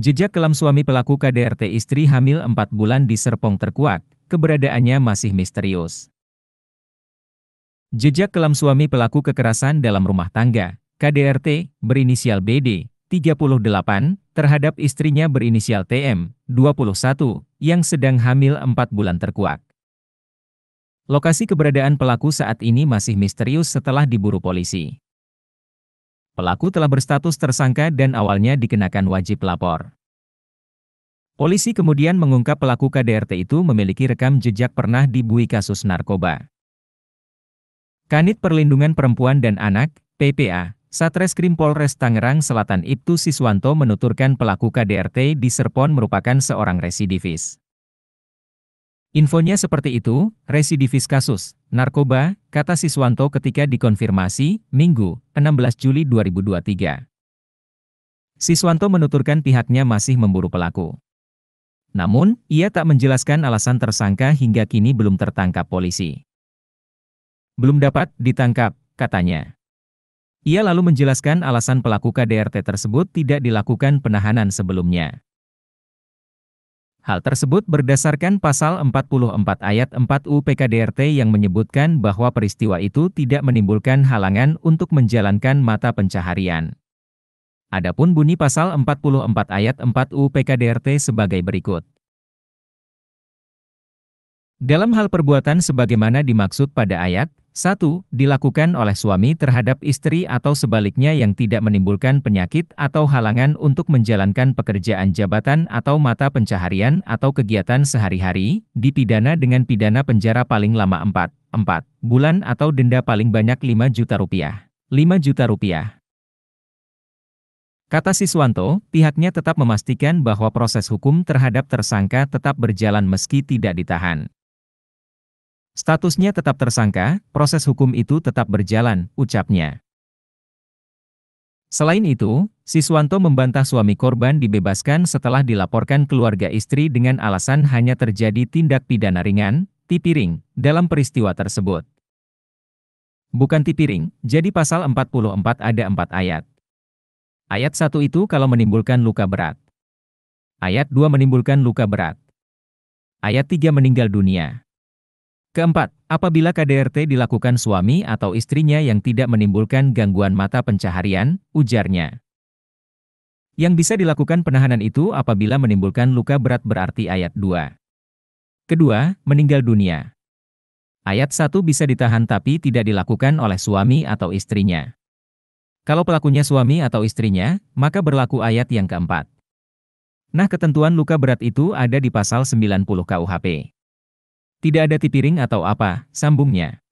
Jejak kelam suami pelaku KDRT istri hamil 4 bulan di Serpong terkuak, keberadaannya masih misterius. Jejak kelam suami pelaku kekerasan dalam rumah tangga, KDRT, berinisial BD, 38, terhadap istrinya berinisial TM, 21, yang sedang hamil 4 bulan terkuak. Lokasi keberadaan pelaku saat ini masih misterius setelah diburu polisi. Pelaku telah berstatus tersangka dan awalnya dikenakan wajib lapor. Polisi kemudian mengungkap pelaku KDRT itu memiliki rekam jejak pernah dibui kasus narkoba. Kanit Perlindungan Perempuan dan Anak, PPA, Satreskrim Polres Tangerang Selatan Ibtu Siswanto menuturkan pelaku KDRT di Serpon merupakan seorang residivis. Infonya seperti itu, residivis kasus, narkoba, kata Siswanto ketika dikonfirmasi, Minggu, 16 Juli 2023. Siswanto menuturkan pihaknya masih memburu pelaku. Namun, ia tak menjelaskan alasan tersangka hingga kini belum tertangkap polisi. Belum dapat ditangkap, katanya. Ia lalu menjelaskan alasan pelaku KDRT tersebut tidak dilakukan penahanan sebelumnya. Hal tersebut berdasarkan pasal 44 ayat 4 UPKDRT yang menyebutkan bahwa peristiwa itu tidak menimbulkan halangan untuk menjalankan mata pencaharian. Adapun bunyi pasal 44 ayat 4 UPKDRT sebagai berikut. Dalam hal perbuatan sebagaimana dimaksud pada ayat 1. Dilakukan oleh suami terhadap istri atau sebaliknya yang tidak menimbulkan penyakit atau halangan untuk menjalankan pekerjaan jabatan atau mata pencaharian atau kegiatan sehari-hari, dipidana dengan pidana penjara paling lama 4, 4 bulan atau denda paling banyak 5 juta rupiah. 5 juta rupiah. Kata Siswanto, pihaknya tetap memastikan bahwa proses hukum terhadap tersangka tetap berjalan meski tidak ditahan. Statusnya tetap tersangka, proses hukum itu tetap berjalan, ucapnya. Selain itu, Siswanto membantah suami korban dibebaskan setelah dilaporkan keluarga istri dengan alasan hanya terjadi tindak pidana ringan, tipiring, dalam peristiwa tersebut. Bukan tipiring, jadi pasal 44 ada 4 ayat. Ayat 1 itu kalau menimbulkan luka berat. Ayat 2 menimbulkan luka berat. Ayat 3 meninggal dunia. Keempat, apabila KDRT dilakukan suami atau istrinya yang tidak menimbulkan gangguan mata pencaharian, ujarnya. Yang bisa dilakukan penahanan itu apabila menimbulkan luka berat berarti ayat 2. Kedua, meninggal dunia. Ayat 1 bisa ditahan tapi tidak dilakukan oleh suami atau istrinya. Kalau pelakunya suami atau istrinya, maka berlaku ayat yang keempat. Nah ketentuan luka berat itu ada di pasal 90 KUHP. Tidak ada tipiring atau apa, sambungnya.